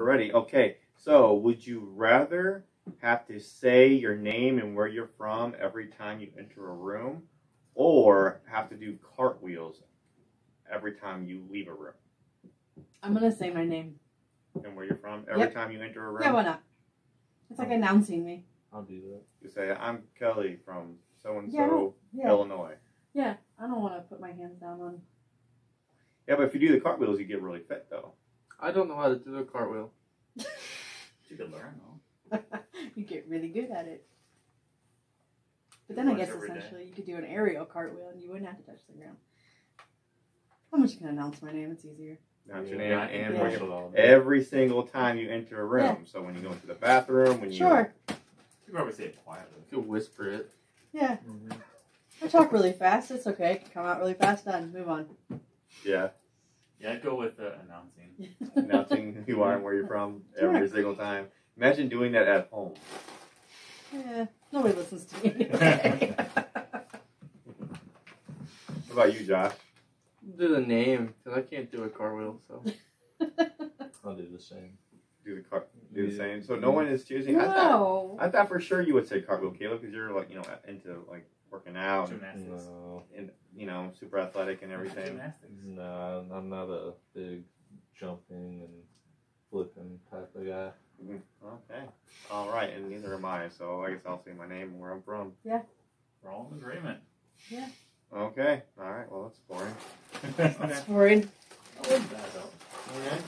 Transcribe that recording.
We're ready. Okay. So, would you rather have to say your name and where you're from every time you enter a room, or have to do cartwheels every time you leave a room? I'm gonna say my name. And where you're from every Yep. time you enter a room? Yeah, why not? It's like oh. announcing me. I'll do that. You say, I'm Kelly from so and so, Illinois. yeah. I don't want to put my hands down on. Yeah, but if you do the cartwheels, you get really fit, though. I don't know how to do a cartwheel. You could learn though. you get really good at it. But then I guess every day. essentially you could do an aerial cartwheel and you wouldn't have to touch the ground. I'm just gonna announce my name. It's easier. Not your name and Yeah. where most you're of all- every single time you enter a room. Yeah. So when you go into the bathroom, when you Sure. You probably say it quietly. You could whisper it. Yeah. Mm-hmm. I talk really fast. It's okay. Come out really fast. Done. Move on. yeah, Yeah, I'd go with the announcing. announcing who you are and where you're from every Correct. single time. Imagine doing that at home. Yeah. Nobody listens to me. anyway. What about you, Josh? Do the name, because I can't do a cartwheel, so. I'll do the same. Do the car, do the same. So no one is choosing. I thought, no. I thought for sure you would say cartwheel, Caleb, because you're like you know into like working out and, Gymnastics. No, and you know super athletic and everything. Gymnastics. no, I'm not a big jumping and flipping type of guy. Mhm. Okay, all right, and neither am I. So I guess I'll say my name and where I'm from. Yeah. We're all in agreement. Yeah. Okay, all right. Well, that's boring. That's boring. I wouldn't bad though. Okay.